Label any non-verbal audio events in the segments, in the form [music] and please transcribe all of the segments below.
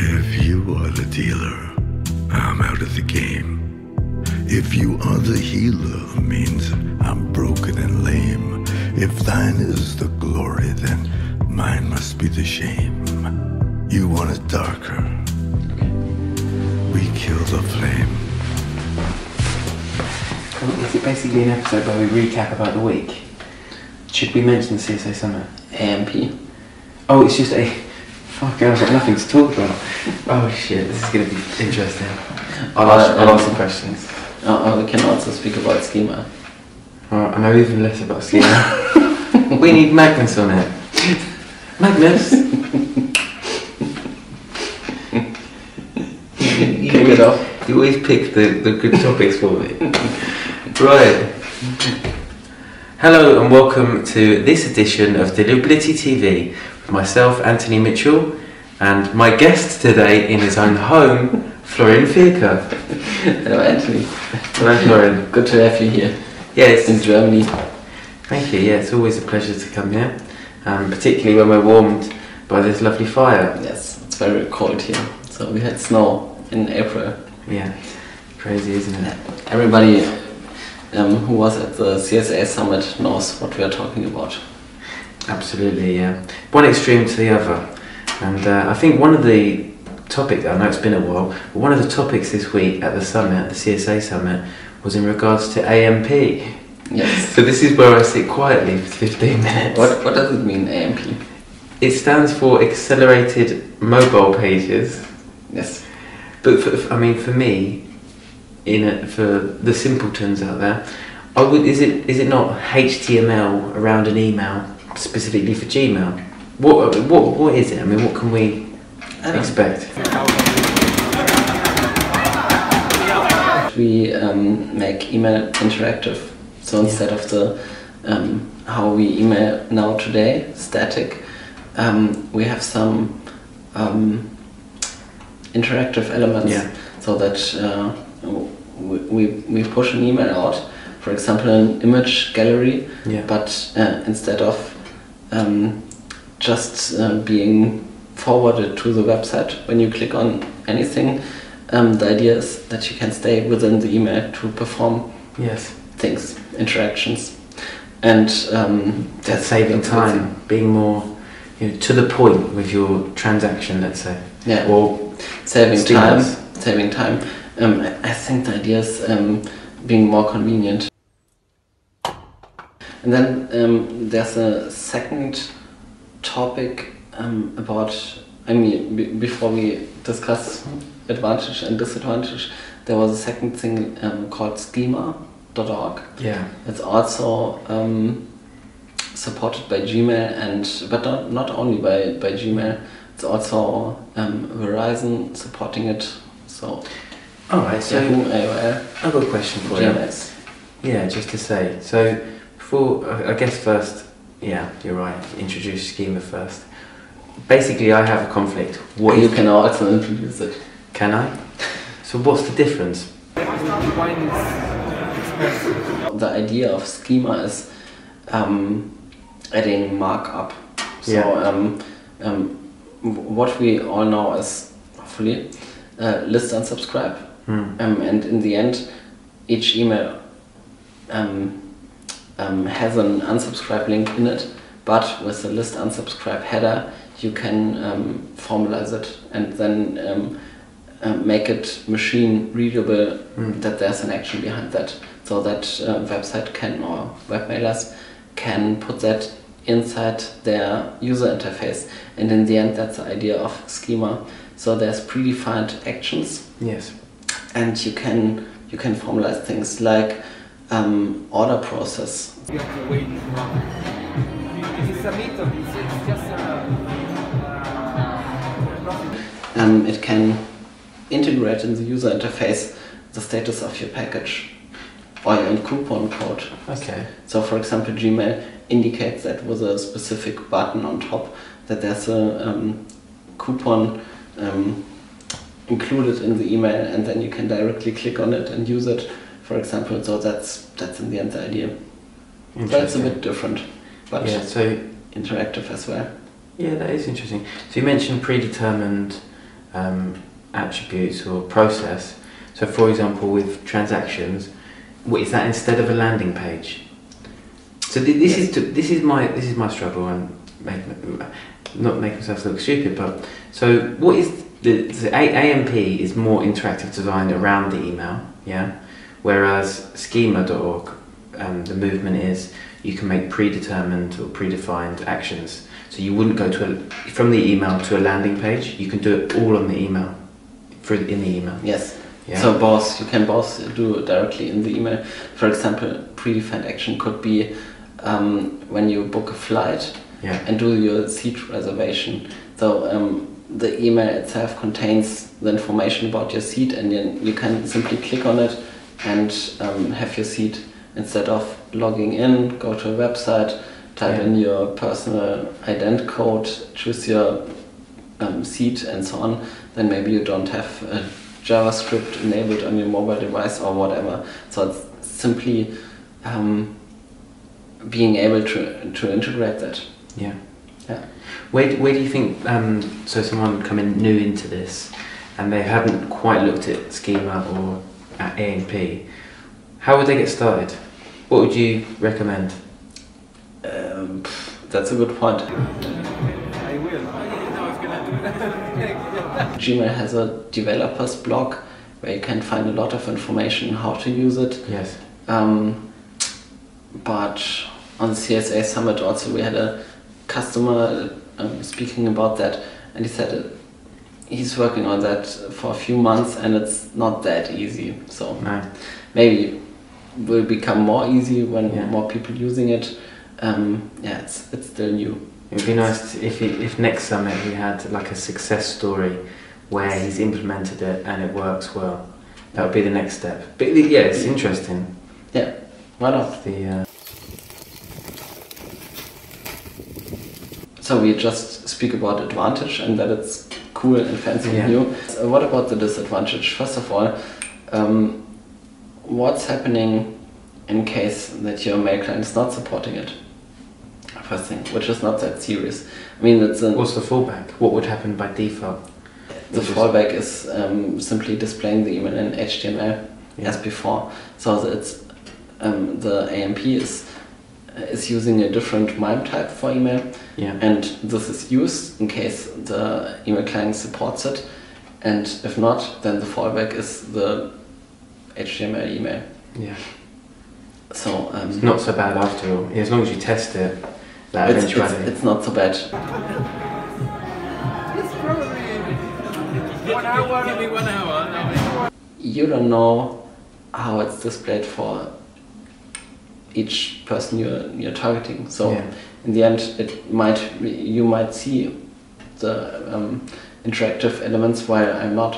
If you are the dealer, I'm out of the game. If you are the healer, means I'm broken and lame. If thine is the glory, then mine must be the shame. You want it darker. We kill the flame. Is it basically an episode where we recap about the week? Should we mention the CSA Summit? AMP. Oh, it's just a Fuck, I've got nothing to talk about. Oh shit, this is going to be interesting. I'll ask, I'll ask some questions. Uh, we can also speak about schema. I know even less about schema. [laughs] we need magnets on it. Magnets! [laughs] you, Kick it off. you always pick the, the good topics for me. [laughs] Right. Hello and welcome to this edition of Deliverability TV myself, Anthony Mitchell, and my guest today in his own home, Florian Vierke. Hello, Anthony. Hello, Florian. Good to have you here Yes, in Germany. Thank you. Yeah, it's always a pleasure to come here, um, particularly when we're warmed by this lovely fire. Yes, it's very cold here. So we had snow in April. Yeah, crazy, isn't it? Everybody um, who was at the CSA summit knows what we are talking about. Absolutely. Yeah, one extreme to the other, and uh, I think one of the topics. I know it's been a while, but one of the topics this week at the summit, the CSA summit, was in regards to AMP. Yes. So this is where I sit quietly for 15 minutes. What, what does it mean, AMP? It stands for Accelerated Mobile Pages. Yes. But for, I mean, for me, in a, for the simpletons out there, I would is it is it not HTML around an email specifically for Gmail? What what what is it? I mean, what can we I expect? we um, make email interactive. So instead of the um, how we email now today, static, um, we have some um, interactive elements Yeah. so that uh, we, we, we push an email out, for example, an image gallery, Yeah. but uh, instead of um, just uh, being forwarded to the website when you click on anything, um, the idea is that you can stay within the email to perform Yes, things, interactions, and um, that's saving time, being more you know, to the point with your transaction. Let's say, Yeah, or saving time, saving time. Um, I I think the idea is um, being more convenient. And then um, there's a second topic um, about. I mean, b- before we discuss advantage and disadvantage, there was a second thing um, called schema.org. yeah, It's also um, supported by Gmail and but not, not only by, by Gmail. It's also um, Verizon supporting it. So all right. So Yahoo, AOL, I've got a question for you. GMS. Yeah, just to say. So, before I guess first, yeah, you're right. Introduce schema first. Basically, I have a conflict. What you can also introduce it. Can I? So, what's the difference? The idea of schema is um, adding markup. So Yeah. um, um, what we all know is hopefully uh, list unsubscribe. Hmm. Um, and in the end, each email um, um, has an unsubscribe link in it, but with the list unsubscribe header, you can um, formalize it and then um, uh, make it machine readable Mm. that there's an action behind that, so that uh, website can or webmailers can put that inside their user interface. And in the end, that's the idea of schema. So there's predefined actions Yes. and you can you can formalize things like um, order process. You have to wait. If it's a it's, it's just a, a. Um, it can integrate in the user interface the status of your package or your coupon code. Okay. So, for example, Gmail indicates that with a specific button on top that there's a um, coupon um, included in the email, and then you can directly click on it and use it. For example, so that's that's in the end the idea. That's a bit different, but Yeah. So, interactive as well. yeah, that is interesting. So you mentioned predetermined um, attributes or process. So, for example, with transactions, what is that instead of a landing page? So thi- this is to, this is my this is my struggle and make, not make myself look stupid, but so what is the, the AMP is more interactive design around the email, yeah, whereas schema.org um, the movement is you can make predetermined or predefined actions. So you wouldn't go to a, from the email to a landing page. You can do it all on the email, for in the email. Yes. Yeah. So both you can both do it directly in the email. For example, predefined action could be um, when you book a flight Yeah. and do your seat reservation. So um, the email itself contains the information about your seat, and then you can simply click on it and um, have your seat instead of logging in. Go to a website, type Yeah. in your personal ident code, choose your um, seat, and so on. Then maybe you don't have a JavaScript enabled on your mobile device or whatever. So it's simply um, being able to to integrate that. Yeah. Yeah. Where, where do you think, um, so someone coming new into this and they haven't quite looked at schema or at AMP, how would they get started? What would you recommend? Um, that's a good point. I will. I I was gonna do. Gmail has a developers blog where you can find a lot of information how to use it. Yes. Um, but on the CSA summit also we had a customer um, speaking about that and he said he's working on that for a few months and it's not that easy. So No. maybe will become more easy when Yeah. more people using it. Um, yeah, it's, it's still new. It would be nice if, he, if next summit he had like a success story where he's implemented it and it works well. That would be the next step. But yeah, it's interesting. Yeah, why not? The uh, So we just speak about advantage and that it's cool and fancy Yeah. and new. So what about the disadvantage? First of all, um, what's happening in case that your mail client is not supporting it? First thing, which is not that serious. I mean, it's an, what's the fallback? What would happen by default? the which fallback is um, simply displaying the email in HTML Yeah. as before. So it's um, the AMP is is using a different MIME type for email. Yeah. and this is used in case the email client supports it and if not then the fallback is the HTML email Yeah. so um, It's not so bad after all. As long as you test it, that it's, it's, eventuality. it's not so bad It's probably one hour. Give me one hour. You don't know how it's displayed for each person you're, you're targeting. So Yeah. in the end it might you might see the um, interactive elements while I'm not.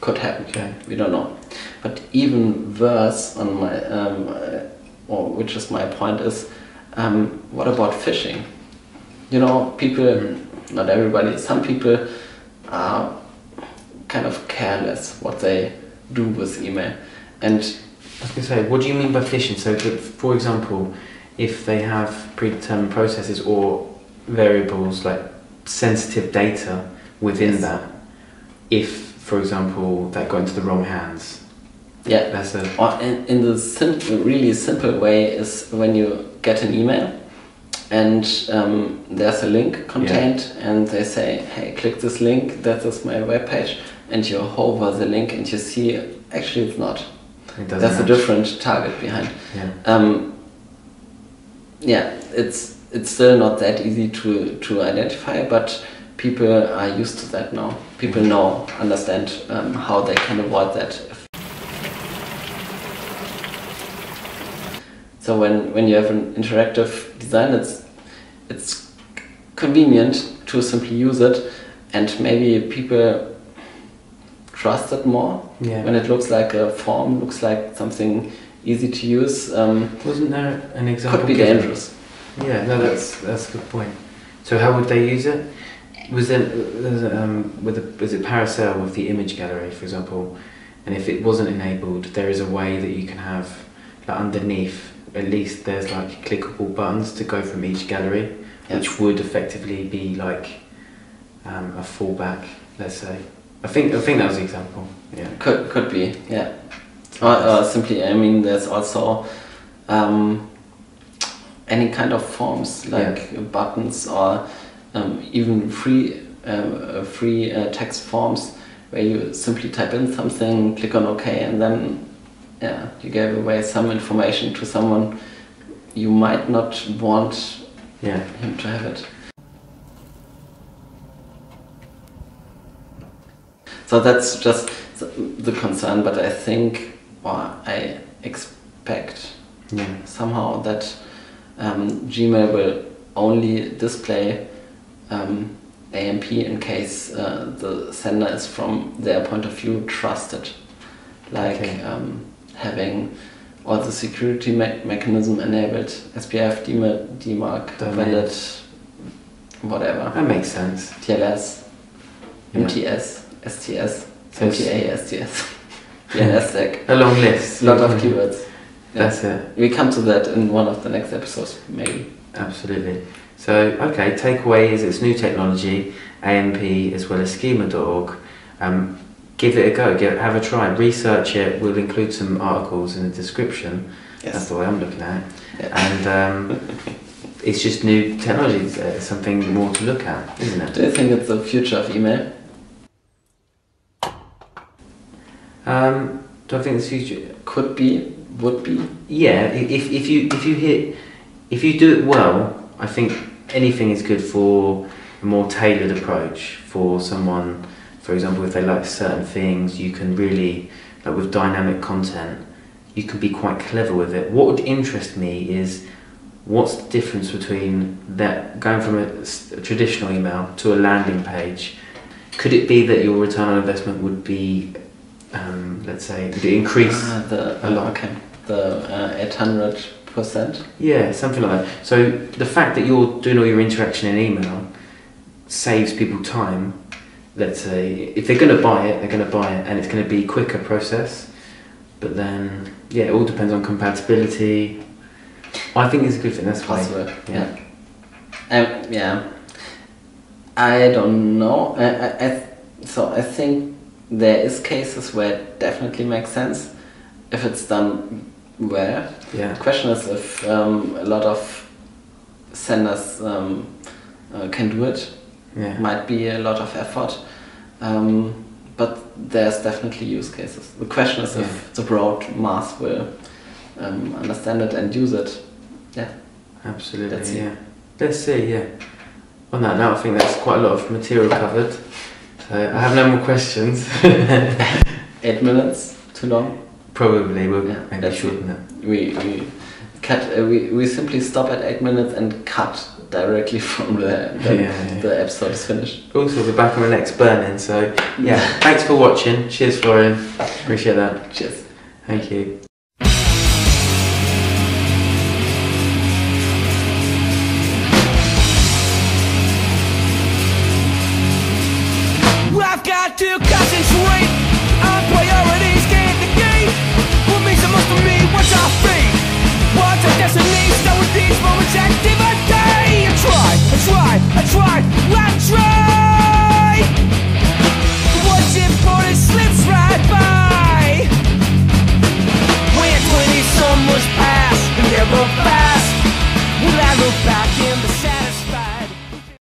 Could happen. Okay. we don't know. But even worse on my um, uh, or which is my point is um, what about phishing? You know people not everybody some people are kind of careless what they do with email. And I was going to say, what do you mean by phishing? So, that, for example, if they have predetermined processes or variables like sensitive data within Yes. that, if, for example, that got into the wrong hands, yeah that's a Or in, in the simple, really simple way is when you get an email and um, there's a link contained and they say, hey, click this link, that is my webpage, and you hover the link and you see, actually it's not. It doesn't a different target behind. Yeah. Um, yeah, it's it's still not that easy to, to identify, but people are used to that now. People know, understand um, how they can avoid that. So when, when you have an interactive design, it's it's convenient to simply use it, and maybe people trust it more Yeah. when it looks like a form, looks like something easy to use. Um, Wasn't there an example? could be dangerous. Yeah, no, that's that's a good point. So how would they use it? Was there there's, um, with the, was it Paracel with the image gallery, for example? And if it wasn't enabled, there is a way that you can have like underneath. At least there's like clickable buttons to go from each gallery, Yes. which would effectively be like um, a fallback, let's say. I think I think that was the example. Yeah. Could could be, yeah. Or, or simply, I mean, there's also um, any kind of forms like buttons or um, even free uh, free uh, text forms where you simply type in something, click on OK, and then yeah, you gave away some information to someone you might not want Yeah. him to have it. So that's just the concern, but I think, or I expect Yeah. somehow that um, Gmail will only display um, AMP in case uh, the sender is from their point of view trusted, like Okay. um, having all the security me- mechanism enabled, SPF, DMARC, valid, whatever, That makes sense. TLS, Yeah. MTS, STS, it's- STS, stack, A long list. lot of keywords. Yeah. That's it. We come to that in one of the next episodes, maybe. Absolutely. So, okay, takeaway is it's new technology, AMP as well as schema.org. Um, give it a go, give, have a try, research it. We'll include some articles in the description. That's the way I'm looking at it. Yeah. And um, [laughs] it's just new technology, it's, uh, something more to look at, isn't it? Do you think it's the future of email? Um, do I think it's future? Could be, would be. Yeah, if, if you if you hit if you do it well, I think anything is good for a more tailored approach for someone. For example, if they like certain things, you can really like with dynamic content, you can be quite clever with it. What would interest me is what's the difference between that going from a traditional email to a landing page. Could it be that your return on investment would be, um, let's say, it increase? Ah, the a lot. Okay. The uh, eight hundred percent. Yeah, something like that. So the fact that you're doing all your interaction in email saves people time. Let's say if they're going to buy it, they're going to buy it, and it's going to be a quicker process. But then, yeah, it all depends on compatibility. I think it's a good thing. That's. Possible. Yeah. Yeah. Um, yeah. I don't know. I, I, I, so I think there is cases where it definitely makes sense if it's done well. Yeah. The question is if um, a lot of senders um, uh, can do it. Yeah. Might be a lot of effort, um, but there's definitely use cases. The question is Yeah. if the broad mass will um, understand it and use it. Yeah. Absolutely. Let's see. yeah. Let's see. Yeah. On that note, I think that's quite a lot of material covered. So I have no more questions. [laughs] Eight minutes too long. Probably we'll Yeah, maybe that's shorten it. We we cut. Uh, we we simply stop at eight minutes and cut directly [laughs] from the the, Yeah, yeah. the episode is finished. Also, we're back on the next burning. So yeah, [laughs] thanks for watching. Cheers, Florian. Appreciate that. Cheers. Thank you. Grado